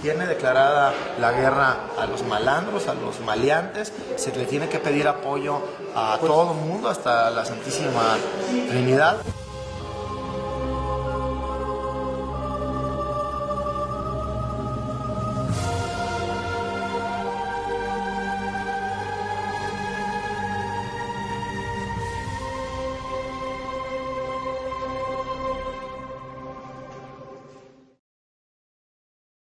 tiene declarada la guerra a los malandros, a los maleantes, se le tiene que pedir apoyo a pues todo el mundo, hasta la Santísima Trinidad.